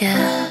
yeah